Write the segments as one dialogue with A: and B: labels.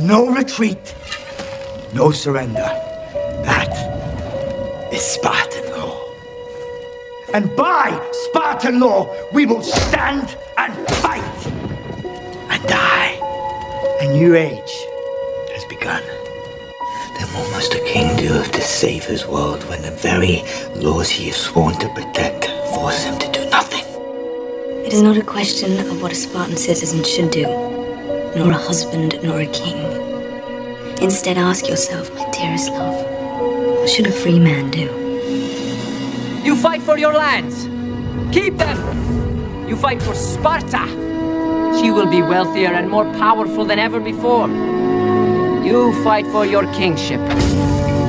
A: no retreat, no surrender. That is Spartan law. And by Spartan law, we will stand and fight and die. A new age has begun.
B: Then what must a king do to save his world when the very laws he is sworn to protect force him to do nothing?
C: It is not a question of what a Spartan citizen should do, nor a husband, nor a king. Instead, ask yourself, my dearest love, what should a free man do?
D: You fight for your lands. Keep them. You fight for Sparta. She will be wealthier and more powerful than ever before. You fight for your kingship.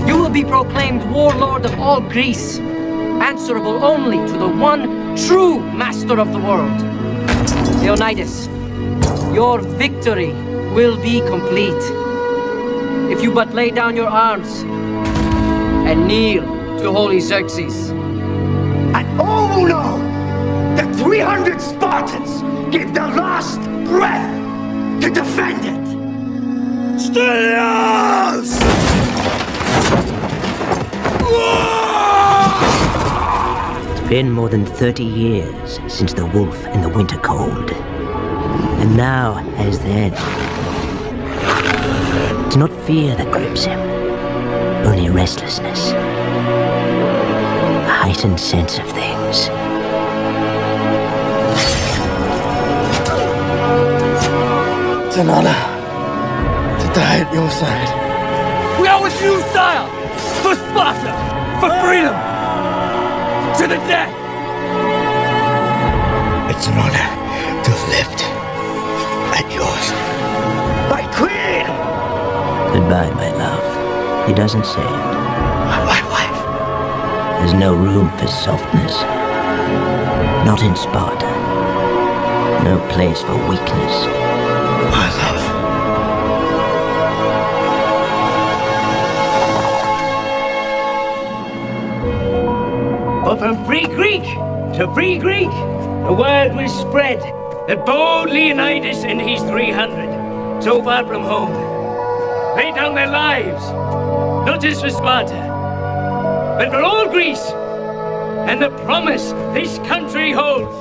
D: You will be proclaimed warlord of all Greece, answerable only to the one true master of the world. Leonidas, your victory will be complete. If you but lay down your arms and kneel to holy Xerxes.
A: And all will know that 300 Spartans gave their last breath to defend it. Stelios!
E: It's been more than 30 years since the wolf in the winter cold. And now, as then, it's not fear that grips him, only restlessness. A heightened sense of things.
A: It's an honor to die at your side.
D: We are with you, sire! For Sparta! For freedom! To the death!
B: It's an honor to have lived
E: Goodbye, my love. He doesn't say it.
B: My wife.
E: There's no room for softness. Not in Sparta. No place for weakness.
B: My love.
F: But from free Greek to free Greek, the word was spread that bold Leonidas and his 300, so far from home, laid down their lives, not just for Sparta, but for all Greece, and the promise this country holds.